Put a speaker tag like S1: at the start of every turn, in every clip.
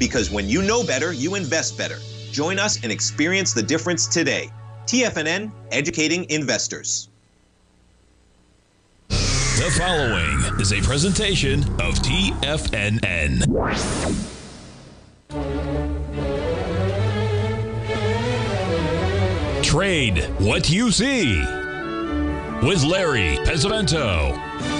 S1: Because when you know better, you invest better. Join us and experience the difference today. TFNN, educating investors.
S2: The following is a presentation of TFNN. Trade what you see with Larry Pesavento.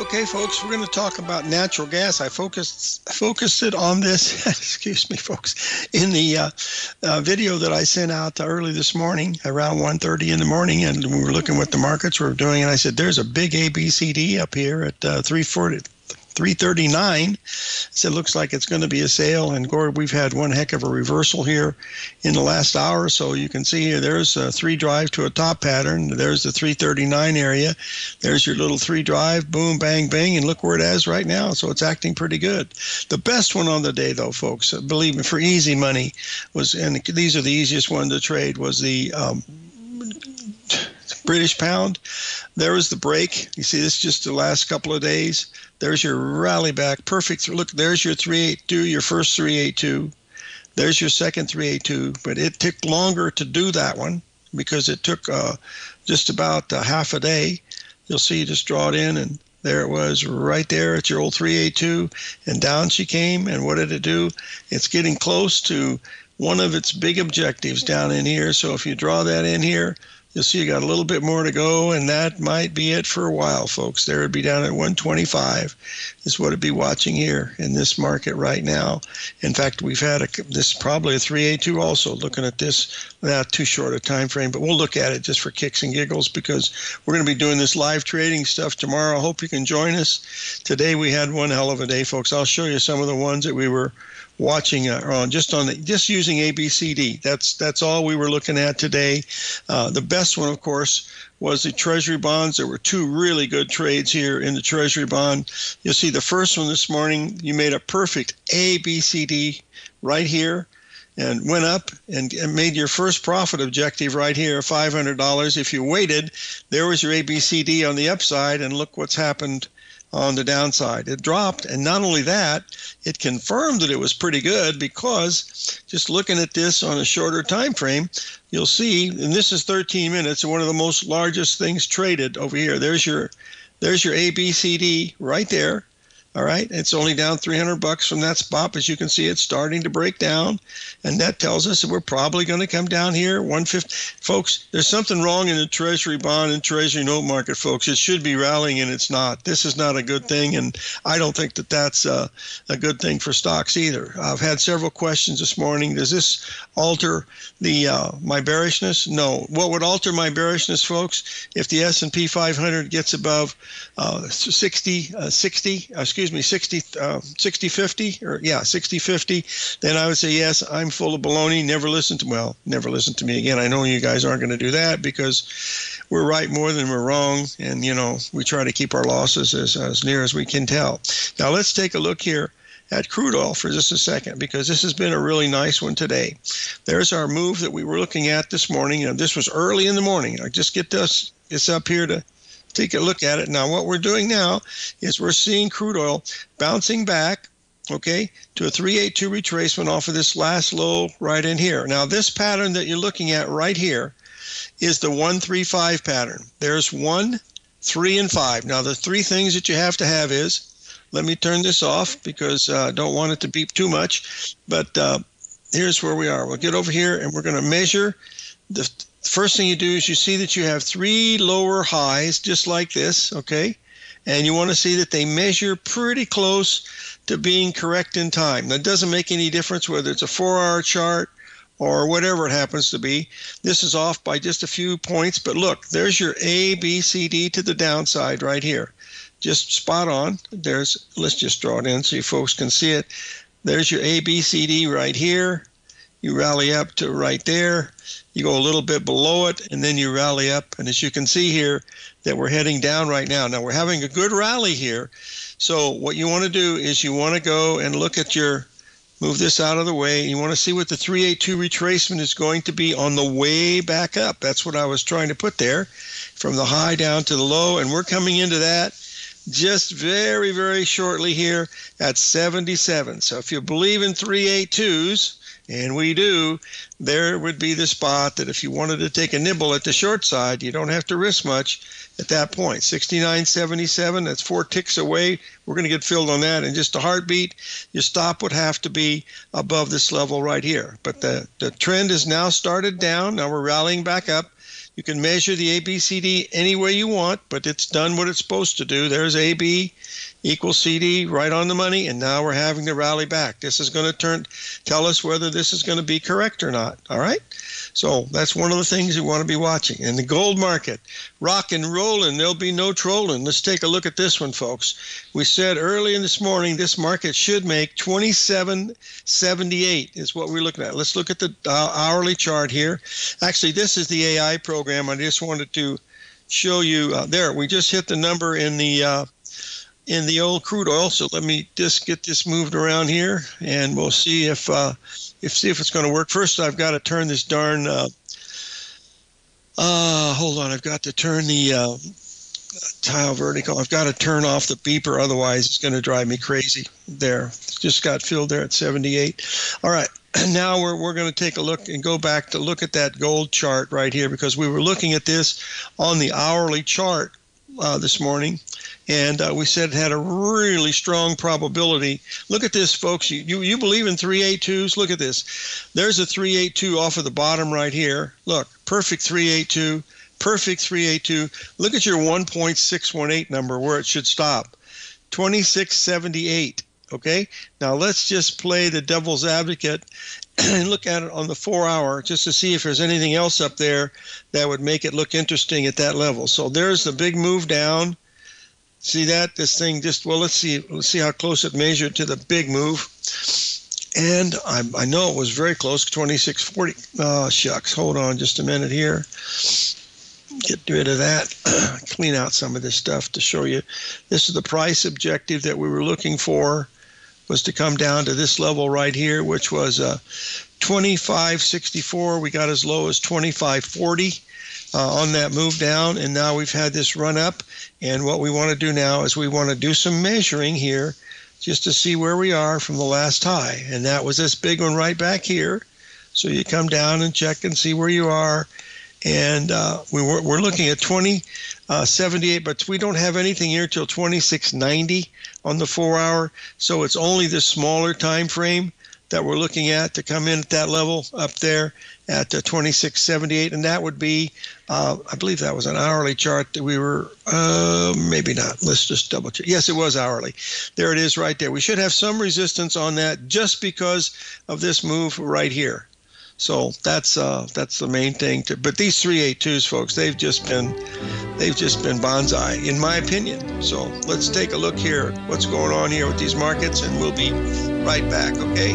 S3: Okay, folks, we're going to talk about natural gas. I focused focused it on this. excuse me, folks, in the uh, uh, video that I sent out early this morning, around 1:30 in the morning, and we were looking what the markets were doing, and I said, "There's a big ABCD up here at uh, 340." 339. So it looks like it's going to be a sale. And Gord, we've had one heck of a reversal here in the last hour. So you can see here, there's a three drive to a top pattern. There's the 339 area. There's your little three drive, boom, bang, bang. And look where it is right now. So it's acting pretty good. The best one on the day, though, folks, believe me, for easy money was, and these are the easiest one to trade, was the um, British pound. There was the break. You see this just the last couple of days. There's your rally back. Perfect. Look, there's your 382, your first 382. There's your second 382. But it took longer to do that one because it took uh, just about uh, half a day. You'll see, you just draw it in and there it was right there at your old 382 and down she came and what did it do it's getting close to one of its big objectives down in here so if you draw that in here You'll see you got a little bit more to go, and that might be it for a while, folks. There would be down at 125 is what it'd be watching here in this market right now. In fact, we've had a this probably a 382 also looking at this not too short a time frame, but we'll look at it just for kicks and giggles because we're going to be doing this live trading stuff tomorrow. I hope you can join us. Today we had one hell of a day, folks. I'll show you some of the ones that we were watching uh, on just on the just using ABCD. That's that's all we were looking at today. Uh, the best one, of course, was the Treasury bonds. There were two really good trades here in the Treasury bond. You'll see the first one this morning. You made a perfect ABCD right here. And went up and, made your first profit objective right here, $500. If you waited, there was your ABCD on the upside, and look what's happened on the downside. It dropped, and not only that, it confirmed that it was pretty good because just looking at this on a shorter time frame, you'll see, and this is 13 minutes, one of the most largest things traded over here. There's your there's your ABCD right there. All right, it's only down 300 bucks from that spot, as you can see, it's starting to break down, and that tells us that we're probably going to come down here 150. Folks, there's something wrong in the Treasury bond and Treasury note market, folks. It should be rallying, and it's not. This is not a good thing, and I don't think that that's uh, a good thing for stocks either. I've had several questions this morning. Does this alter the uh, my bearishness? No. What would alter my bearishness, folks? If the S&P 500 gets above uh, 60, uh, 60, excuse excuse me, 60, uh, 60 50, or yeah, 60 50, then I would say, yes, I'm full of baloney. Never listen to, well, never listen to me again. I know you guys aren't going to do that because we're right more than we're wrong. And, you know, we try to keep our losses as, as near as we can tell. Now, let's take a look here at crude oil for just a second because this has been a really nice one today. There's our move that we were looking at this morning. You this was early in the morning. I just get this, this up here to take a look at it. Now, what we're doing now is we're seeing crude oil bouncing back, okay, to a 382 retracement off of this last low right in here. Now, this pattern that you're looking at right here is the 135 pattern. There's one, three, and five. Now, the three things that you have to have is let me turn this off because uh, I don't want it to beep too much. But uh, here's where we are. We'll get over here and we're going to measure the first thing you do is you see that you have three lower highs just like this, okay? And you want to see that they measure pretty close to being correct in time. That doesn't make any difference whether it's a four hour chart or whatever it happens to be. This is off by just a few points, but look, there's your A, B, C, D to the downside right here. Just spot on. There's, let's just draw it in so you folks can see it. There's your A, B, C, D right here you rally up to right there, you go a little bit below it, and then you rally up. And as you can see here, that we're heading down right now. Now we're having a good rally here. So what you want to do is you want to go and look at your move this out of the way. You want to see what the 382 retracement is going to be on the way back up. That's what I was trying to put there from the high down to the low. And we're coming into that just very, very shortly here at 77. So if you believe in 382s, and we do, there would be the spot that if you wanted to take a nibble at the short side, you don't have to risk much at that point. 69.77, that's four ticks away. We're going to get filled on that in just a heartbeat. Your stop would have to be above this level right here. But the, the trend has now started down. Now we're rallying back up. You can measure the ABCD any way you want, but it's done what it's supposed to do. There's AB equals CD right on the money, and now we're having to rally back. This is going to turn tell us whether this is going to be correct or not. All right. So that's one of the things you want to be watching. And the gold market, rock and rolling, there'll be no trolling. Let's take a look at this one, folks. We said early in this morning this market should make 2778 is what we're looking at. Let's look at the uh, hourly chart here. Actually, this is the AI program. I just wanted to show you uh, there. We just hit the number in the uh, in the old crude oil. So let me just get this moved around here, and we'll see if uh, if see if it's going to work. First, I've got to turn this darn. Uh, uh, hold on, I've got to turn the uh, tile vertical. I've got to turn off the beeper, otherwise it's going to drive me crazy. There, just got filled there at 78. All right, now we're we're going to take a look and go back to look at that gold chart right here because we were looking at this on the hourly chart uh, this morning, and uh, we said it had a really strong probability. Look at this, folks. You, you, you believe in 382s? Look at this. There's a 382 off of the bottom right here. Look, perfect 382, perfect 382. Look at your 1.618 number where it should stop. 2678. Okay, now let's just play the devil's advocate and look at it on the four hour just to see if there's anything else up there that would make it look interesting at that level. So there's the big move down. See that? This thing just, well, let's see, let's see how close it measured to the big move. And I, I know it was very close, 2640. Oh, shucks. Hold on just a minute here. Get rid of that. Clean out some of this stuff to show you. This is the price objective that we were looking for was to come down to this level right here, which was uh, 25.64. We got as low as 25.40 uh, on that move down, and now we've had this run up. And what we want to do now is we want to do some measuring here just to see where we are from the last high. And that was this big one right back here. So you come down and check and see where you are. And uh, we were, we're looking at 2078, uh, but we don't have anything here till 2690 on the four hour. So it's only the smaller time frame that we're looking at to come in at that level up there at uh, 2678 and that would be uh, i believe that was an hourly chart that we were uh, maybe not. Let's just double check. Yes it was hourly. There it is right there. We should have some resistance on that just because of this move right here so that's uh, that's the main thing. To, but these 382s, folks, they've just been they've just been bonsai, in my opinion. So let's take a look here. What's going on here with these markets, and we'll be right back. Okay.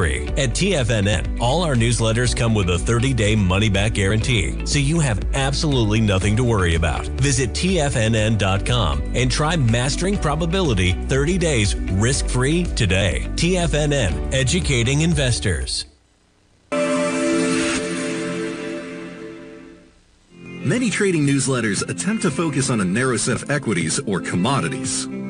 S2: At TFNN, all our newsletters come with a 30 day money back guarantee, so you have absolutely nothing to worry about. Visit TFNN.com and try Mastering Probability 30 days risk free today. TFNN, educating investors.
S4: Many trading newsletters attempt to focus on a narrow set of equities or commodities.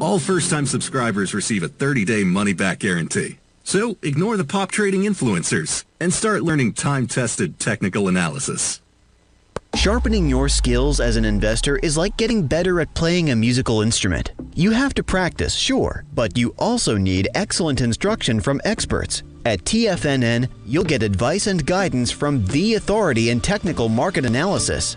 S4: All first-time subscribers receive a 30-day money-back guarantee. So ignore the pop trading influencers and start learning time-tested technical analysis.
S5: Sharpening your skills as an investor is like getting better at playing a musical instrument. You have to practice, sure, but you also need excellent instruction from experts. At TFNN, you'll get advice and guidance from the authority in technical market analysis.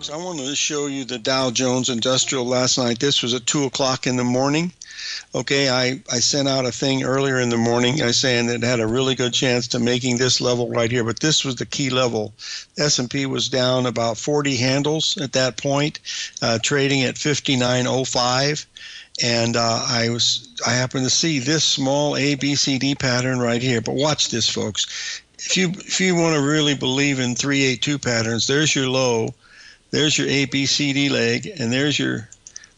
S3: Folks, I wanted to show you the Dow Jones Industrial last night. This was at 2 o'clock in the morning. Okay, I, I sent out a thing earlier in the morning I saying it had a really good chance to making this level right here, but this was the key level. S&P was down about 40 handles at that point, uh, trading at 59.05 and uh, I was I happened to see this small ABCD pattern right here. But watch this, folks. If you if you want to really believe in 382 patterns, there's your low, there's your ABCD leg, and there's your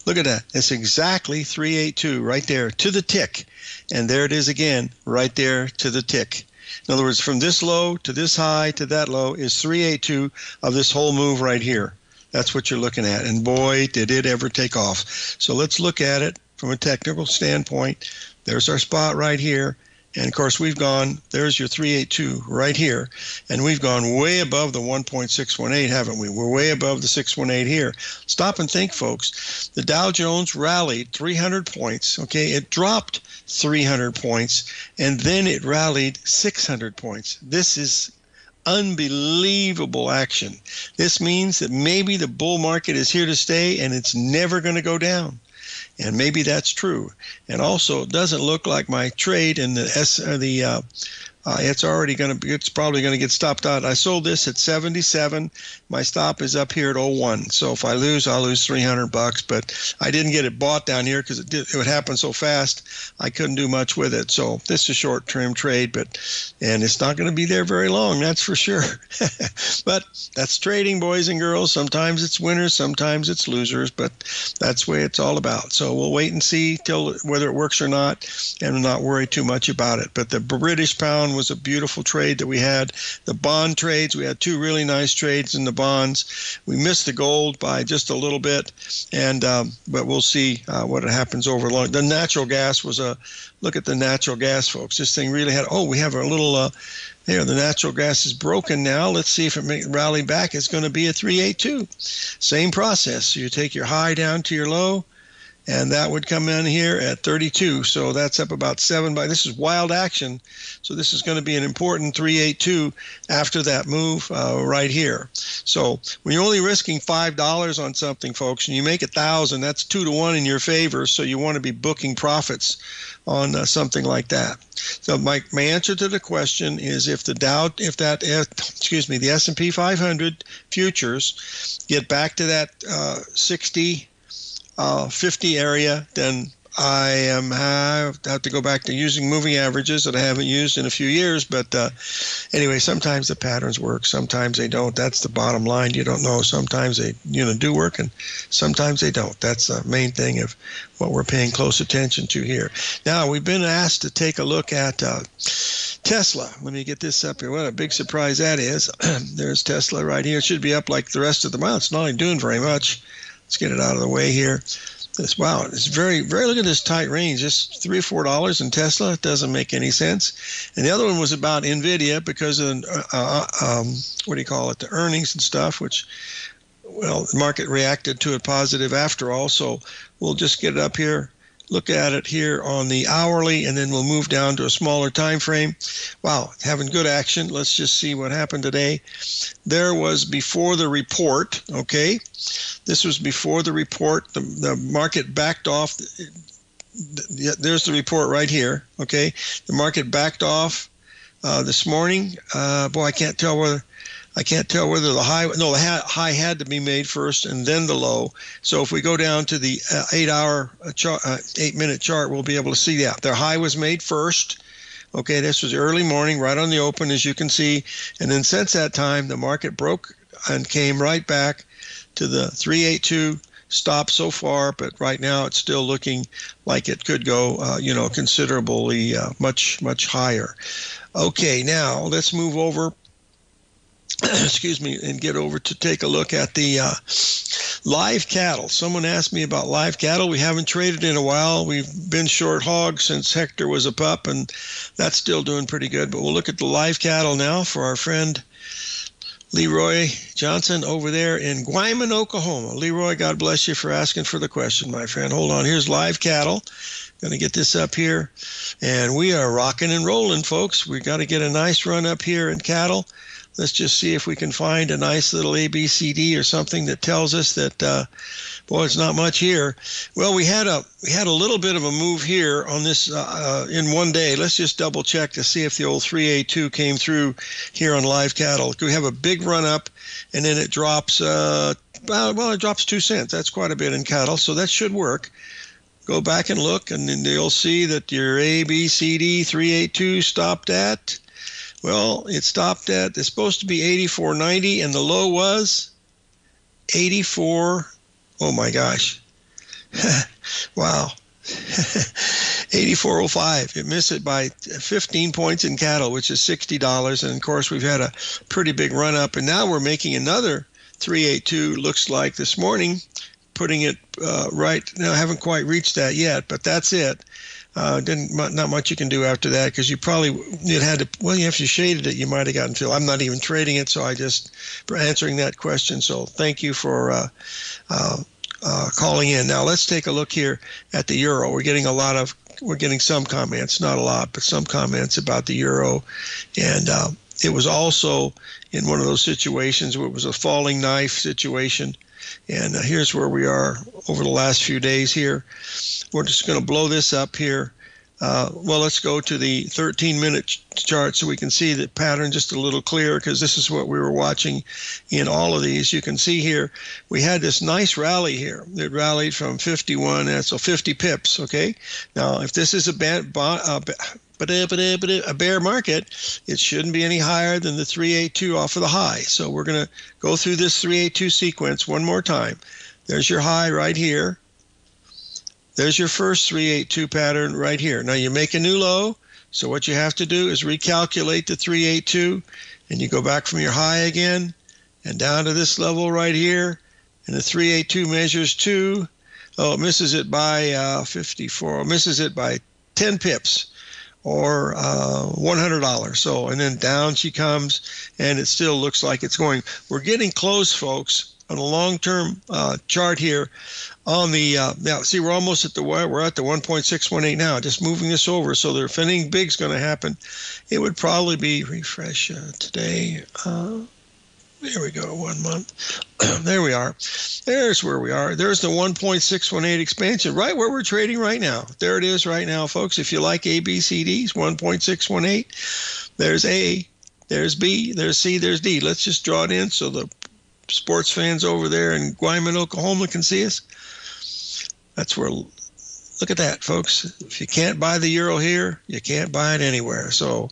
S3: look at that. It's exactly 382 right there to the tick, and there it is again right there to the tick. In other words, from this low to this high to that low is 382 of this whole move right here. That's what you're looking at. And boy, did it ever take off. So let's look at it from a technical standpoint. There's our spot right here. And of course, we've gone, there's your 382 right here. And we've gone way above the 1.618, haven't we? We're way above the 618 here. Stop and think, folks. The Dow Jones rallied 300 points. Okay. It dropped 300 points and then it rallied 600 points. This is unbelievable action. This means that maybe the bull market is here to stay and it's never going to go down. And maybe that's true. And also, it doesn't look like my trade in the S, uh, the uh, uh, it's already going to it's probably going to get stopped out. I sold this at 77. My stop is up here at 01. So if I lose, I'll lose 300 bucks. But I didn't get it bought down here because it it would happen so fast. I couldn't do much with it. So this is a short-term trade, but and it's not going to be there very long. That's for sure. but that's trading, boys and girls. Sometimes it's winners, sometimes it's losers. But that's the way it's all about. So we'll wait and see till whether it works or not, and not worry too much about it. But the British pound was a beautiful trade that we had. The bond trades, we had two really nice trades in the bonds. We missed the gold by just a little bit, and um, but we'll see uh, what happens over long. The natural gas was a look at the natural gas, folks. This thing really had. Oh, we have a little. Uh, there, the natural gas is broken now. Let's see if it may rally back. It's going to be a 382. Same process. You take your high down to your low, and that would come in here at 32. So that's up about seven by. This is wild action. So this is going to be an important 382 after that move uh, right here. So when you're only risking five dollars on something, folks, and you make a thousand, that's two to one in your favor. So you want to be booking profits on uh, something like that. So my, my answer to the question is if the Dow, if that, if, excuse me, the S&P 500 futures get back to that uh, 60 uh, 50 area, then I am have, have to go back to using moving averages that I haven't used in a few years. But uh, anyway, sometimes the patterns work, sometimes they don't. That's the bottom line. You don't know. Sometimes they you know do work, and sometimes they don't. That's the main thing of what we're paying close attention to here. Now we've been asked to take a look at. Uh, Tesla. Let me get this up here. What a big surprise that is. There's Tesla right here. It should be up like the rest of the month. It's not even doing very much. Let's get it out of the way here. This wow, it's very very. Look at this tight range. Just three or four dollars in Tesla. It doesn't make any sense. And the other one was about Nvidia because of uh, uh, um, what do you call it? The earnings and stuff, which well, the market reacted to it positive after all. So we'll just get it up here look at it here on the hourly, and then we'll move down to a smaller time frame. Wow, having good action. Let's just see what happened today. There was before the report, okay? This was before the report. The, the market backed off. There's the report right here, okay? The market backed off uh, this morning. Uh, boy, I can't tell whether I can't tell whether the high no the high had to be made first and then the low. So if we go down to the uh, eight hour uh, chart, uh, eight minute chart, we'll be able to see that their high was made first. Okay, this was early morning, right on the open, as you can see, and then since that time the market broke and came right back to the 382 stop so far, but right now it's still looking like it could go, uh, you know, considerably uh, much much higher. Okay, now let's move over excuse me, and get over to take a look at the uh, live cattle. Someone asked me about live cattle. We haven't traded in a while. We've been short hog since Hector was a pup, and that's still doing pretty good. But we'll look at the live cattle now for our friend Leroy Johnson over there in Guymon, Oklahoma. Leroy, God bless you for asking for the question, my friend. Hold on. Here's live cattle. Going to get this up here. And we are rocking and rolling, folks. We've got to get a nice run up here in cattle let's just see if we can find a nice little ABCD or something that tells us that, uh, boy, it's not much here. Well, we had a we had a little bit of a move here on this uh, uh in one day. Let's just double check to see if the old 3A2 came through here on live cattle. We have a big run up, and then it drops. Uh, well, it drops two cents. That's quite a bit in cattle, so that should work go back and look, and then you'll see that your ABCD 382 stopped at well, it stopped at it's supposed to be 84.90 and the low was 84 oh my gosh. wow. 8405 it missed it by 15 points in cattle which is $60 and of course we've had a pretty big run up and now we're making another 382 looks like this morning putting it uh, right now I haven't quite reached that yet but that's it uh, didn't not much you can do after that because you probably it had to. Well, if you shaded it, you might have gotten filled. I'm not even trading it, so I just for answering that question. So thank you for uh, uh, uh, calling in. Now let's take a look here at the euro. We're getting a lot of we're getting some comments, not a lot, but some comments about the euro, and uh, it was also in one of those situations where it was a falling knife situation. And uh, here's where we are over the last few days here. We're just going to blow this up here. Uh, well, let's go to the 13 minute chart so we can see the pattern just a little clearer because this is what we were watching in all of these. You can see here we had this nice rally here. It rallied from 51, and so 50 pips. Okay. Now, if this is a bad, uh, a bear market, it shouldn't be any higher than the 382 off of the high. So we're going to go through this 382 sequence one more time. There's your high right here. There's your first 382 pattern right here. Now you make a new low, So what you have to do is recalculate the 382 and you go back from your high again and down to this level right here. And the 382 measures two. Oh, it misses it by uh, 54, misses it by 10 pips or uh, $100. So, and then down she comes, and it still looks like it's going. We're getting close, folks, on a long-term uh, chart here. On the uh, now, see, we're almost at the we're at the 1.618 now. Just moving this over, so the if anything big's going to happen, it would probably be refresh uh, today. There we go, one month. there we are. There's where we are. There's the 1.618 expansion, right where we're trading right now. There it is right now, folks. If you like ABCDs, 1.618. There's A, there's B, there's C, there's D. Let's just draw it in so the sports fans over there in Guymon, Oklahoma can see us. That's where look at that, folks. If you can't buy the euro here, you can't buy it anywhere. So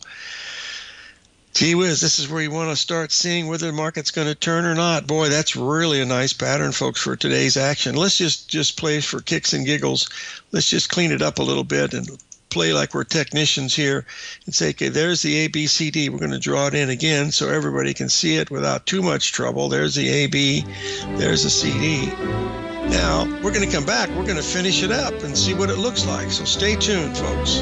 S3: Gee whiz, this is where you want to start seeing whether the market's going to turn or not. Boy, that's really a nice pattern, folks, for today's action. Let's just just play for kicks and giggles. Let's just clean it up a little bit and play like we're technicians here and say, okay, there's the ABCD. We're going to draw it in again so everybody can see it without too much trouble. There's the AB, there's the CD. Now, we're going to come back. We're going to finish it up and see what it looks like. So stay tuned, folks.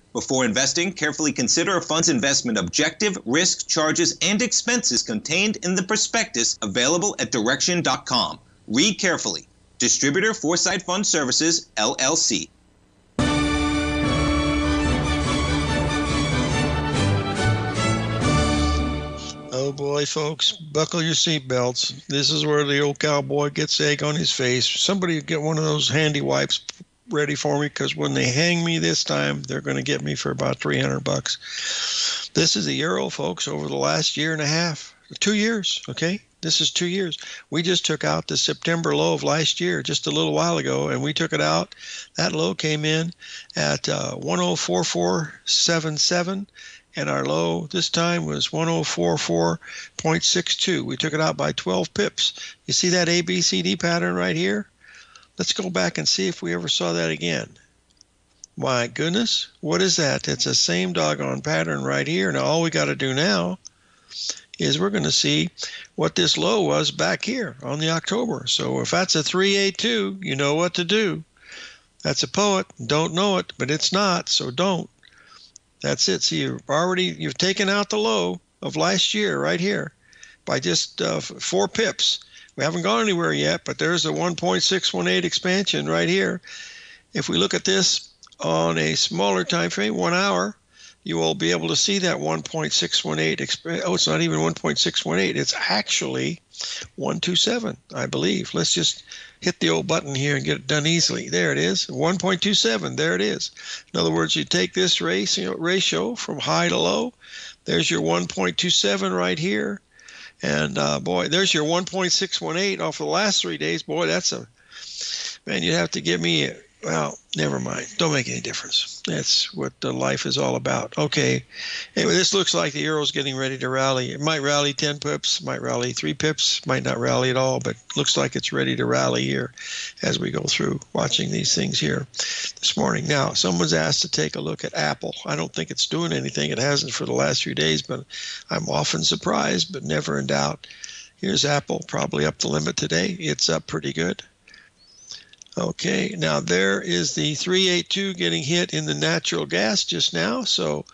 S1: Before investing, carefully consider a fund's investment objective, risk, charges, and expenses contained in the prospectus available at direxion.com. Read carefully. Distributor Foreside Fund Services, LLC.
S3: Oh boy, folks, buckle your seatbelts. This is where the old cowboy gets egg on his face. Somebody get one of those handy wipes ready for me because when they hang me this time, they're going to get me for about 300 bucks. This is the euro, folks, over the last year and a half, two years, okay? This is two years. We just took out the September low of last year just a little while ago, and we took it out. That low came in at uh, 104.477 and our low this time was 1044.62. We took it out by 12 pips. You see that ABCD pattern right here? Let's go back and see if we ever saw that again. My goodness, what is that? It's the same doggone pattern right here. Now all we got to do now is we're going to see what this low was back here on the October. So if that's a 382, you know what to do. That's a poet. Don't know it, but it's not, so don't. That's it. So you've already you've taken out the low of last year right here by just uh, four pips. We haven't gone anywhere yet, but there's a 1.618 expansion right here. If we look at this on a smaller time frame, one hour, you will be able to see that 1.618. Oh, it's not even 1.618. It's actually 127, I believe. Let's just hit the old button here and get it done easily. There it is, 1.27. There it is. In other words, you take this ratio, ratio from high to low. There's your 1.27 right here. And uh, boy, there's your 1.618 off the last three days. Boy, that's a man. You'd have to give me well, never mind. Don't make any difference. That's what the life is all about. Okay. Anyway, this looks like the euro's getting ready to rally. It might rally 10 pips, might rally 3 pips, might not rally at all, but looks like it's ready to rally here as we go through watching these things here this morning. Now, someone's asked to take a look at Apple. I don't think it's doing anything. It hasn't for the last few days, but I'm often surprised, but never in doubt. Here's Apple, probably up the limit today. It's up pretty good. Okay, now there is the 382 getting hit in the natural gas just now. So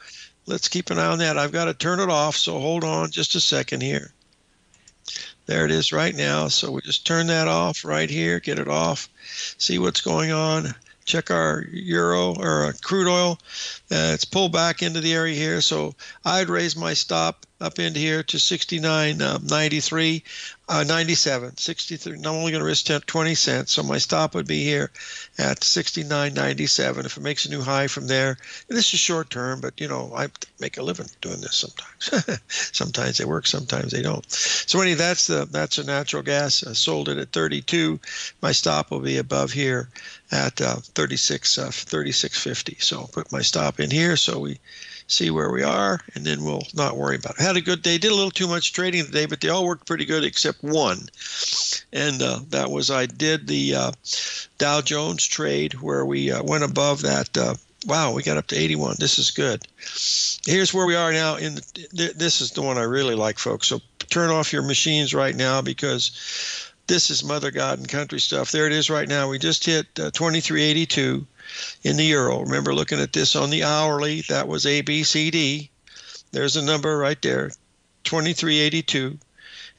S3: let's keep an eye on that. I've got to turn it off, so hold on just a second here. There it is right now. So we just turn that off right here, get it off, see what's going on. Check our euro or uh, crude oil. Uh, it's pulled back into the area here. So I'd raise my stop up into here to 69.93, uh, 97, 63. I'm only going to risk 10, 20 cents, so my stop would be here at 69.97. If it makes a new high from there, this is short term, but you know I make a living doing this sometimes. sometimes they work, sometimes they don't. So anyway, that's the that's a natural gas. I sold it at 32. My stop will be above here at uh, 36, uh, 36.50. So I'll put my stop in here so we see where we are, and then we'll not worry about it. Had a good day. Did a little too much trading today, but they all worked pretty good except one, and uh, that was I did the uh, Dow Jones trade where we uh, went above that. Uh, wow, we got up to 81. This is good. Here's where we are now. In the, this is the one I really like, folks. So turn off your machines right now because this is mother god and country stuff there it is right now we just hit uh, 2382 in the euro. Remember looking at this on the hourly, that was ABCD. There's a number right there, 2382,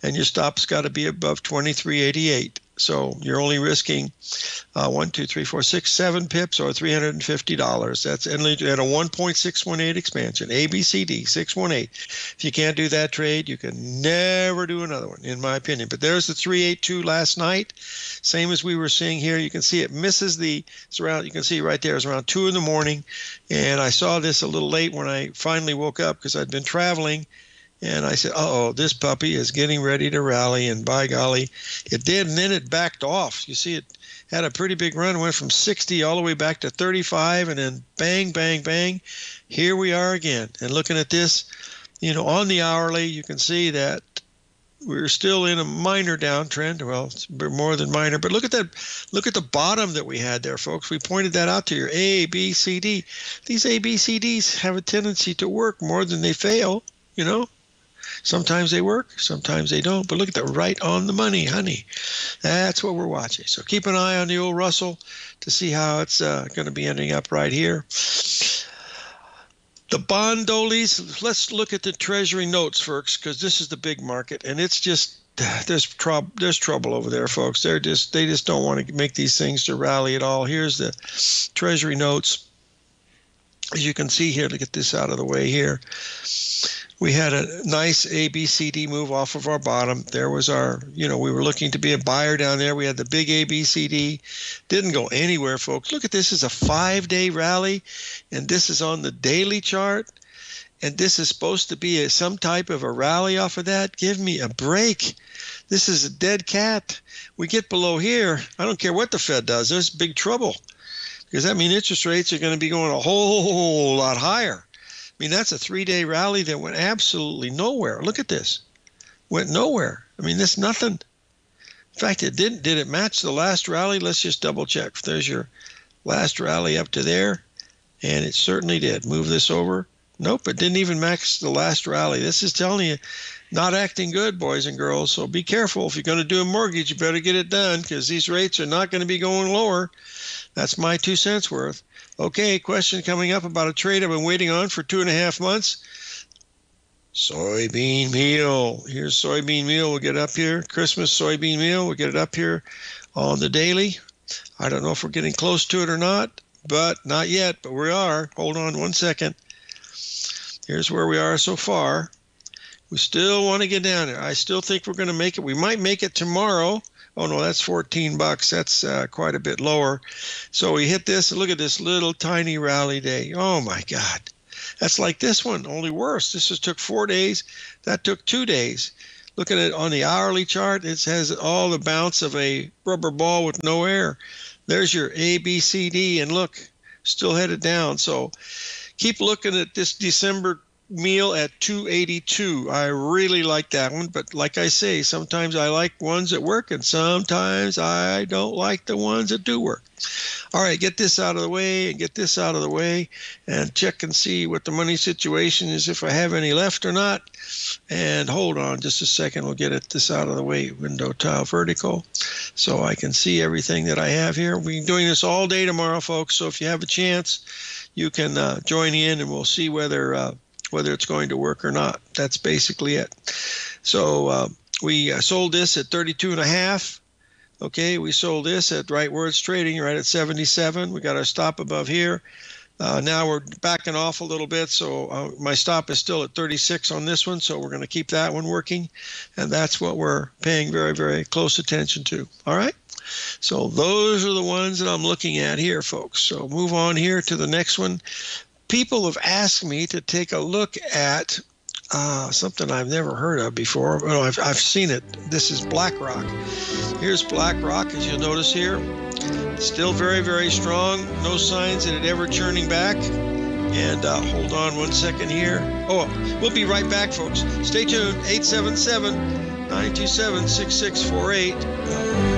S3: and your stop's got to be above 2388. So you're only risking uh, one, two, three, four, six, seven pips or $350. That's at a 1.618 expansion, ABCD 618. If you can't do that trade, you can never do another one, in my opinion. But there's the 382 last night. Same as we were seeing here. You can see it misses the, it's around, you can see right there, it's around 2 in the morning. And I saw this a little late when I finally woke up because I'd been traveling and I said, oh, this puppy is getting ready to rally. And by golly, it did. And then it backed off. You see, it had a pretty big run, went from 60 all the way back to 35, and then bang, bang, bang. Here we are again. And looking at this, you know, on the hourly, you can see that we're still in a minor downtrend. Well, it's more than minor, but look at that. Look at the bottom that we had there, folks. We pointed that out to you. A, B, C, D. These A, B, C, Ds have a tendency to work more than they fail. You know, sometimes they work, sometimes they don't. But look at that, right on the money, honey. That's what we're watching. So keep an eye on the old Russell to see how it's uh, going to be ending up right here. The bond dolies, let's look at the treasury notes first because this is the big market and it's just there's trouble there's trouble over there folks they're just they just don't want to make these things to rally at all here's the treasury notes as you can see here to get this out of the way here we had a nice ABCD move off of our bottom. There was our, you know, we were looking to be a buyer down there. We had the big ABCD, didn't go anywhere, folks. Look at this is a five day rally, and this is on the daily chart, and this is supposed to be a, some type of a rally off of that. Give me a break. This is a dead cat. We get below here, I don't care what the Fed does, there's big trouble because that means interest rates are going to be going a whole lot higher. I mean, that's a three day rally that went absolutely nowhere. Look at this. Went nowhere. I mean, this nothing. In fact, it didn't. Did it match the last rally? Let's just double check. There's your last rally up to there. And it certainly did. Move this over. Nope, it didn't even match the last rally. This is telling you not acting good, boys and girls. So be careful. If you're going to do a mortgage, you better get it done because these rates are not going to be going lower. That's my two cents worth. Okay, question coming up about a trade I've been waiting on for two and a half months. Soybean meal. Here's soybean meal. We'll get up here. Christmas soybean meal. We'll get it up here on the daily. I don't know if we're getting close to it or not, but not yet, but we are. Hold on one second. Here's where we are so far. We still want to get down there. I still think we're going to make it. We might make it tomorrow. Oh no, that's 14 bucks. That's uh, quite a bit lower. So we hit this. Look at this little tiny rally day. Oh my God. That's like this one, only worse. This just took four days. That took two days. Looking at it on the hourly chart, it has all the bounce of a rubber ball with no air. There's your A, B, C, D, and look, still headed down. So keep looking at this December meal at 282. I really like that one, but like I say, sometimes I like ones that work and sometimes I don't like the ones that do work. All right, get this out of the way and get this out of the way and check and see what the money situation is if I have any left or not. And hold on just a second, we'll get it this out of the way, window tile vertical, so I can see everything that I have here. We're doing this all day tomorrow, folks, so if you have a chance, you can uh, join in and we'll see whether uh, whether it's going to work or not. That's basically it. So uh, we uh, sold this at 32 and a half. Okay, we sold this at right where it's trading, right at 77. We got our stop above here. Uh, now we're backing off a little bit, so uh, my stop is still at 36 on this one, so we're going to keep that one working, and that's what we're paying very, very close attention to. All right, so those are the ones that I'm looking at here, folks. So move on here to the next one people have asked me to take a look at uh, something I've never heard of before. Well, I've, I've seen it. This is BlackRock. Here's BlackRock, as you'll notice here. Still very, very strong. No signs that it ever churning back. And uh, hold on one second here. Oh, we'll be right back, folks. Stay tuned. 877 927 6648.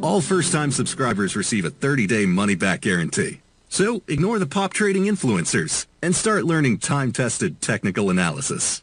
S4: All first-time subscribers receive a 30-day money-back guarantee. So ignore the pop trading influencers and start learning time-tested technical analysis.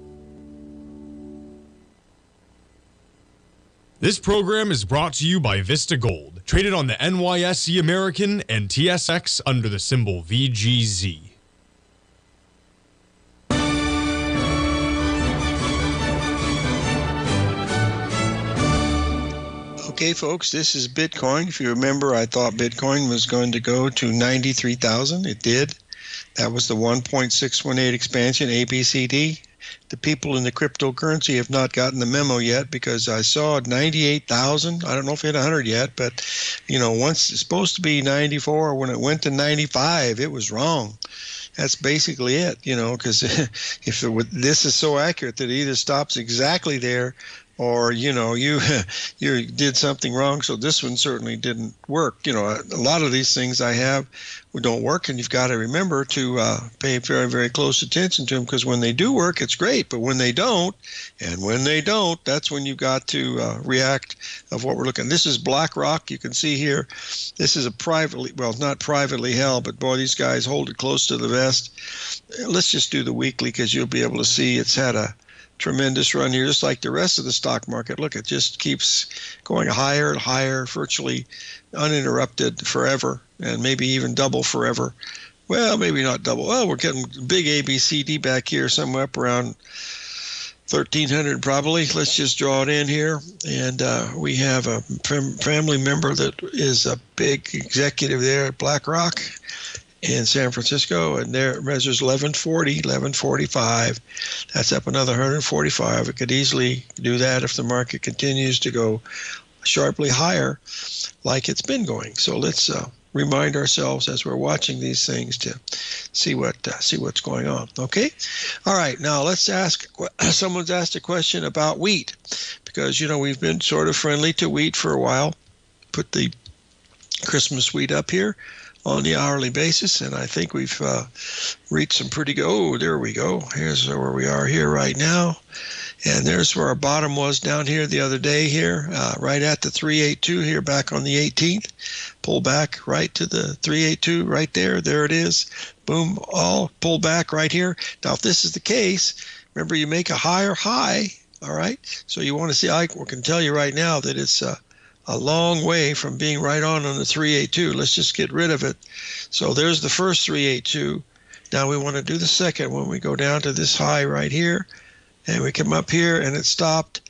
S6: This program is brought to you by Vista Gold, traded on the NYSE American and TSX under the symbol VGZ.
S3: Okay, folks, this is Bitcoin. If you remember, I thought Bitcoin was going to go to 93,000. It did. That was the 1.618 expansion ABCD the people in the cryptocurrency have not gotten the memo yet because I saw 98,000. I don't know if it hit 100 yet, but you know, once it's supposed to be 94, when it went to 95, it was wrong. That's basically it, you know, because if it, this is so accurate that it either stops exactly there or you know you you did something wrong so this one certainly didn't work. You know a, lot of these things i have don't work and you've got to remember to uh, pay very very close attention to them because when they do work it's great but when they don't and when they don't that's when you've got to uh, react of what we're looking this is blackrock you can see here. This is a privately well not privately held but boy these guys hold it close to the vest. Let's just do the weekly because you'll be able to see it's had a tremendous run here, just like the rest of the stock market. Look, it just keeps going higher and higher, virtually uninterrupted forever, and maybe even double forever. Well, maybe not double. Well, we're getting big ABCD back here, somewhere up around 1300 probably. Let's just draw it in here. And uh, we have a family member that is a big executive there at BlackRock in San Francisco, and there measures 1140, 1145. That's up another 145. It could easily do that if the market continues to go sharply higher, like it's been going. So let's uh, remind ourselves as we're watching these things to see what uh, see what's going on. Okay, all right. Now let's ask. Someone's asked a question about wheat because you know we've been sort of friendly to wheat for a while. Put the Christmas wheat up here on the hourly basis, and I think we've uh, reached some pretty good. Oh, there we go. Here's where we are here right now, and there's where our bottom was down here the other day. Here, uh, right at the 382 here, back on the 18th. Pull back right to the 382 right there. There it is. Boom, all pull back right here. Now, if this is the case, remember you make a higher high. All right, so you want to see. I can tell you right now that it's. Uh, a long way from being right on on the 382. Let's just get rid of it. So there's the first 382. Now we want to do the second one. We go down to this high right here, and we come up here, and it stopped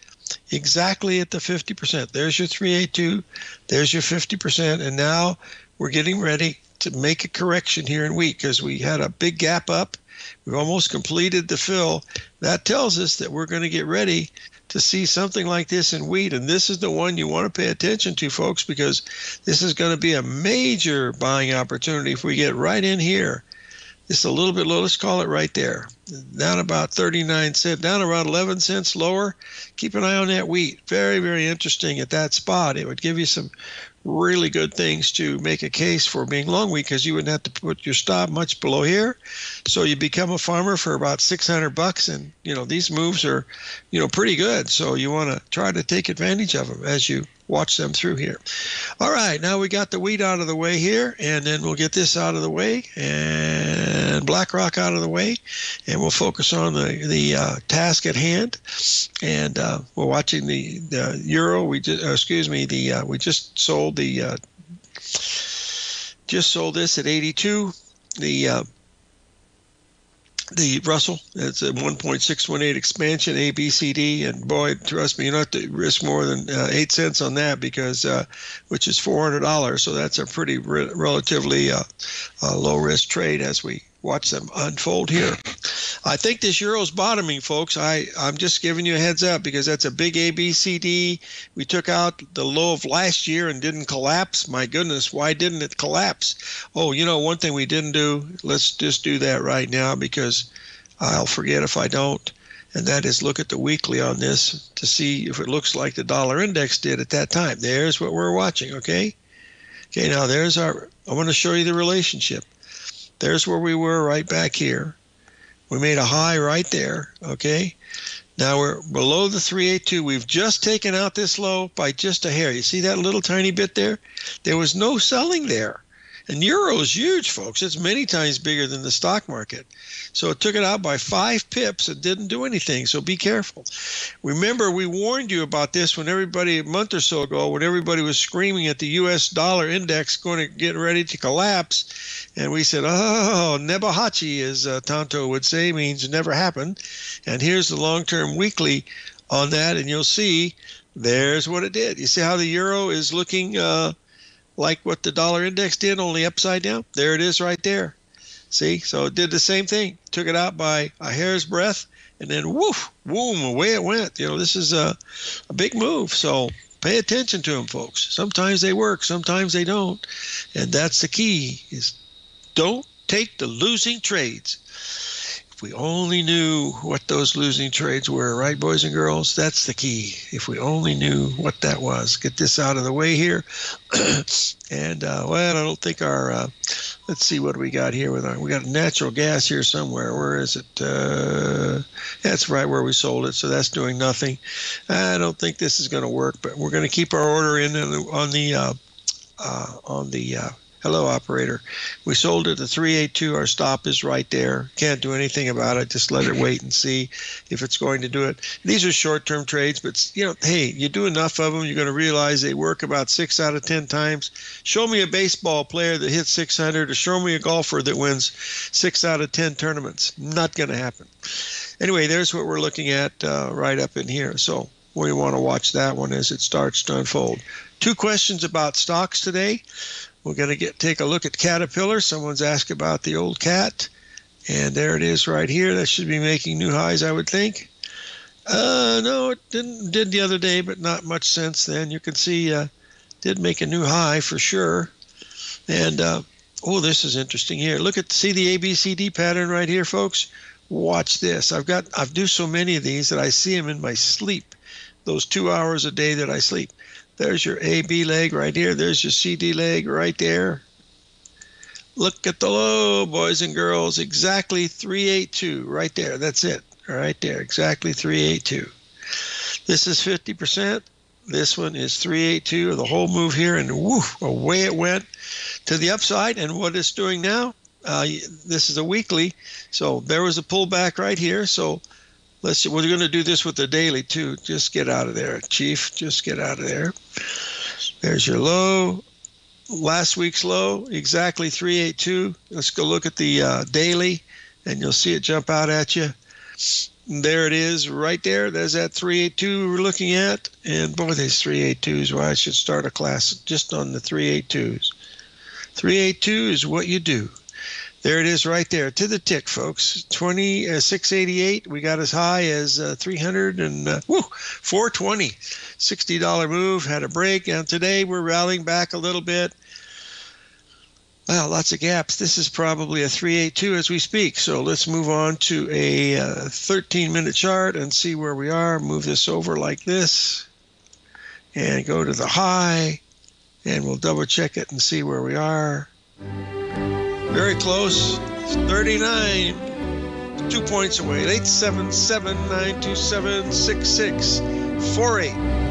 S3: exactly at the 50%. There's your 382. There's your 50%. And now we're getting ready to make a correction here in wheat because we had a big gap up. We've almost completed the fill. That tells us that we're going to get ready to see something like this in wheat. And this is the one you want to pay attention to, folks, because this is going to be a major buying opportunity if we get right in here. It's a little bit low. Let's call it right there. Down about 39 cents, down around 11 cents lower. Keep an eye on that wheat. Very, very interesting at that spot. It would give you some really good things to make a case for being long wheat because you wouldn't have to put your stop much below here. So you become a farmer for about 600 bucks, and you know these moves are, you know, pretty good. So you want to try to take advantage of them as you watch them through here. All right, now we got the wheat out of the way here, and then we'll get this out of the way and BlackRock out of the way, and we'll focus on the the uh, task at hand. And uh, we're watching the, the euro. We just, uh, excuse me, the uh, we just sold the uh, just sold this at 82. The uh, the Russell. It's a 1.618 expansion, ABCD, and boy, trust me, you don't have to risk more than uh, eight cents on that because, uh, which is $400. So that's a pretty re- relatively uh, low risk trade as we watch them unfold here. I think this euro's bottoming, folks. I, I'm just giving you a heads up because that's a big ABCD. We took out the low of last year and didn't collapse. My goodness, why didn't it collapse? Oh, you know, one thing we didn't do, let's just do that right now because I'll forget if I don't. And that is look at the weekly on this to see if it looks like the dollar index did at that time. There's what we're watching, okay? Okay, now there's our, I want to show you the relationship. There's where we were right back here. We made a high right there, okay? Now we're below the 382. We've just taken out this low by just a hair. You see that little tiny bit there? There was no selling there. And euro is huge, folks. It's many times bigger than the stock market. So it took it out by five pips. It didn't do anything. So be careful. Remember, we warned you about this when everybody, a month or so ago, when everybody was screaming at the US dollar index going to get ready to collapse. And we said, oh, nebahachi, as uh, Tonto would say, means never happened. And here's the long term weekly on that. And you'll see there's what it did. You see how the euro is looking uh, like what the dollar index did, only upside down? There it is right there. See, so it did the same thing. Took it out by a hair's breadth, and then woof, boom, away it went. You know, this is a, a big move. So pay attention to them, folks. Sometimes they work, sometimes they don't, and that's the key: is don't take the losing trades we only knew what those losing trades were, right, boys and girls? That's the key. If we only knew what that was. Get this out of the way here. and, uh, well, I don't think our, uh, let's see what we got here with our, we got natural gas here somewhere. Where is it? Uh, that's right where we sold it. So that's doing nothing. I don't think this is going to work, but we're going to keep our order in on the, uh, uh, on the, uh, Hello, operator. We sold it to 382. Our stop is right there. Can't do anything about it. Just let it wait and see if it's going to do it. These are short-term trades, but you know, hey, you do enough of them, you're going to realize they work about six out of ten times. Show me a baseball player that hits 600, or show me a golfer that wins six out of ten tournaments. Not going to happen. Anyway, there's what we're looking at uh, right up in here. So we want to watch that one as it starts to unfold. Two questions about stocks today. We're going to get take a look at Caterpillar. Someone's asked about the old cat, and there it is right here. That should be making new highs, I would think. Uh, no, it didn't did the other day, but not much since then. You can see uh, did make a new high for sure. And uh, oh, this is interesting here. Look at see the ABCD pattern right here, folks. Watch this. I've got I've do so many of these that I see them in my sleep. Those two hours a day that I sleep. There's your AB leg right here. There's your CD leg right there. Look at the low, boys and girls. Exactly 382 right there. That's it. Right there. Exactly 382. This is 50%. This one is 382, the whole move here, and away it went to the upside. And what it's doing now, uh, this is a weekly, so there was a pullback right here. So let's see. we're going to do this with the daily too. Just get out of there chief. Just get out of there. There's your low. Last week's low exactly 382 let's go look at the uh, daily and you'll see it jump out at you. There it is right there. There's that 382 we're looking at. And boy these 382s well i should start a class just on the 382s 382 is what you do. There it is right there to the tick, folks. 2688. uh, We got as high as uh, 300 and uh, woo, 420. $60 move, had a break. And today we're rallying back a little bit. Wow, lots of gaps. This is probably a 382 as we speak. So let's move on to a uh, 13 minute chart and see where we are. Move this over like this and go to the high and we'll double check it and see where we are. Very close. It's 39. Two points away. 877 927 6648.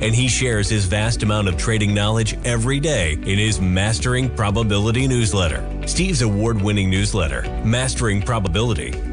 S2: and he shares his vast amount of trading knowledge every day in his Mastering Probability newsletter. Steve's award winning newsletter, Mastering Probability,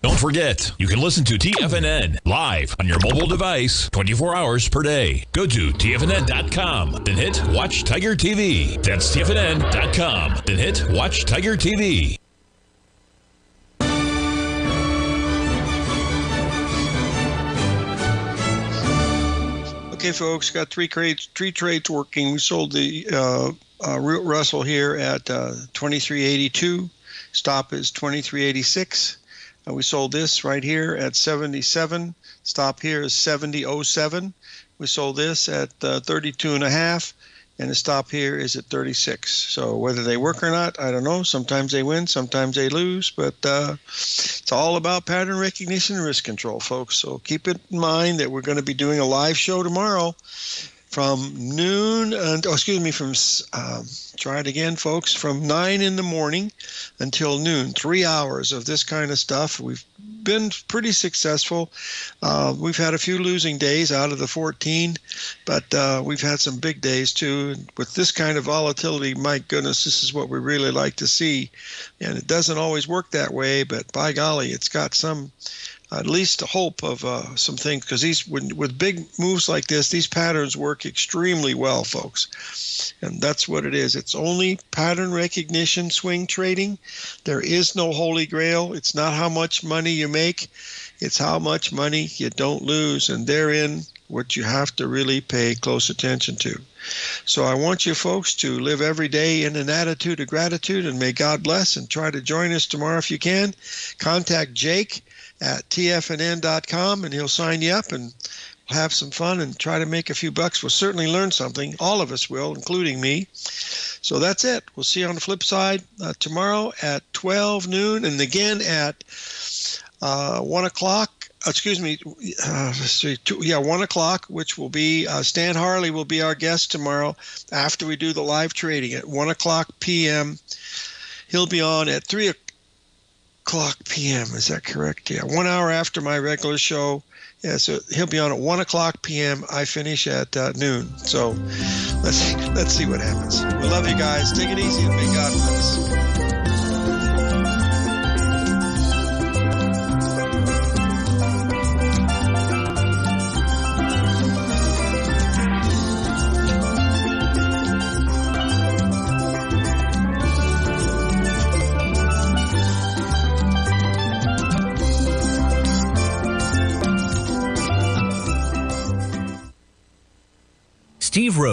S7: Don't forget, you can listen to TFNN live on your mobile device 24 hours per day. Go to TFNN.com, then hit Watch Tiger TV. That's TFNN.com, then hit Watch Tiger TV.
S3: Okay, folks, got three trades, three trades working. We sold the uh, uh, Russell here at uh, 2382. Stop is 2386. And we sold this right here at 77. Stop here is 70.07. We sold this at uh, 32 and a half, and the stop here is at 36. So whether they work or not, I don't know. Sometimes they win, sometimes they lose, but uh, it's all about pattern recognition and risk control, folks. So keep it in mind that we're going to be doing a live show tomorrow from noon and oh, excuse me from um, try it again folks from 9 in the morning until noon. Three hours of this kind of stuff. We've been pretty successful. Uh, we've had a few losing days out of the 14 but uh, we've had some big days too. With this kind of volatility my goodness this is what we really like to see. And it doesn't always work that way but by golly it's got some at least a hope of uh, some things because these when, with big moves like this these patterns work extremely well folks. And that's what it is. It's only pattern recognition swing trading. There is no holy grail. It's not how much money you make. It's how much money you don't lose. And therein what you have to really pay close attention to. So i want you folks to live every day in an attitude of gratitude. And may god bless and try to join us tomorrow if you can. Contact jake at tfnn.com and he'll sign you up and we'll have some fun and try to make a few bucks. We'll certainly learn something. All of us will, including me. So that's it. We'll see you on the flip side uh, tomorrow at 12 noon and again at uh, 1 o'clock. Excuse me, uh, two, yeah, one o'clock, which will be uh, Stan Harley will be our guest tomorrow after we do the live trading at one o'clock p.m. He'll be on at three o'clock o'clock p.m. Is that correct? Yeah, one hour after my regular show. Yeah, so he'll be on at one o'clock p.m. I finish at uh, noon. So let's let's see what happens. We love you guys. Take it easy and may God bless.
S2: Steve Rhodes